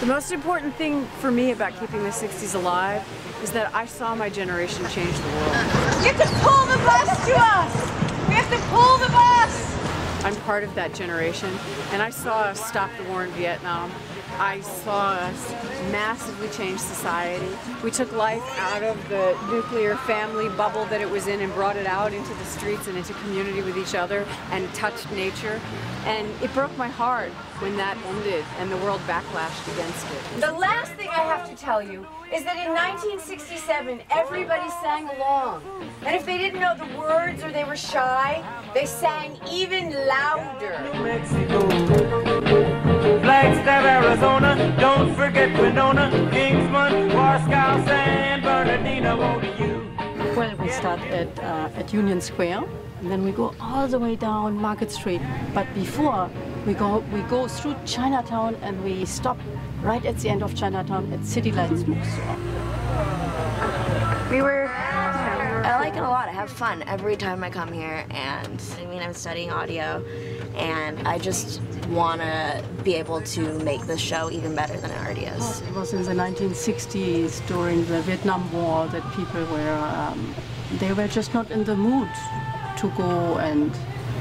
The most important thing for me about keeping the 60s alive is that I saw my generation change the world. You can pull the bus to us! I'm part of that generation, and I saw us stop the war in Vietnam. I saw us massively change society. We took life out of the nuclear family bubble that it was in and brought it out into the streets and into community with each other and touched nature. And it broke my heart when that ended and the world backlashed against it. The last thing I have tell you is that in 1967, everybody sang along. And if they didn't know the words or they were shy, they sang even louder. Flagstaff, Arizona, don't forget Winona, Kingman, Barstow, San Bernardino, you. Well, we start at, uh, at Union Square, and then we go all the way down Market Street. But before we go, we go through Chinatown, and we stop right at the end of Chinatown at City Lights Bookstore. We were. I like it a lot. I have fun every time I come here, and I mean, I'm studying audio, and I just want to be able to make this show even better than it already is. It was in the 1960s during the Vietnam War that people were um, they were just not in the mood to go and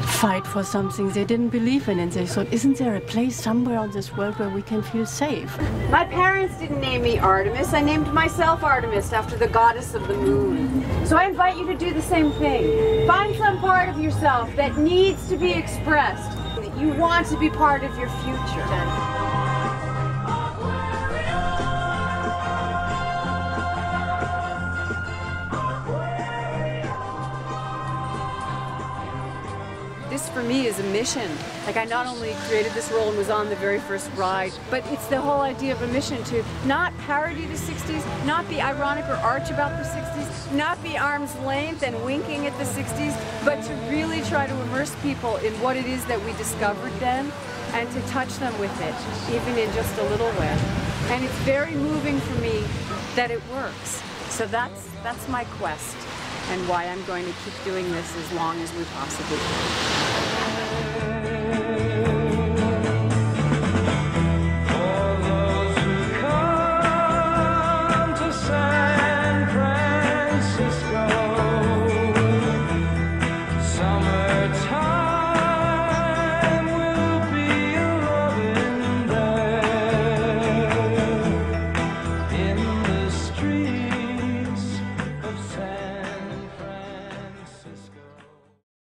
fight for something they didn't believe in and they thought isn't there a place somewhere on this world where we can feel safe My parents didn't name me Artemis. I named myself Artemis after the goddess of the moon. So I invite you to do the same thing. Find some part of yourself that needs to be expressed, that you want to be part of your future. This for me is a mission. Like I not only created this role and was on the very first ride, but it's the whole idea of a mission to not parody the 60s, not be ironic or arch about the 60s, not be arm's length and winking at the 60s, but to really try to immerse people in what it is that we discovered then and to touch them with it, even in just a little way. And it's very moving for me that it works. So that's that's my quest and why I'm going to keep doing this as long as we possibly can.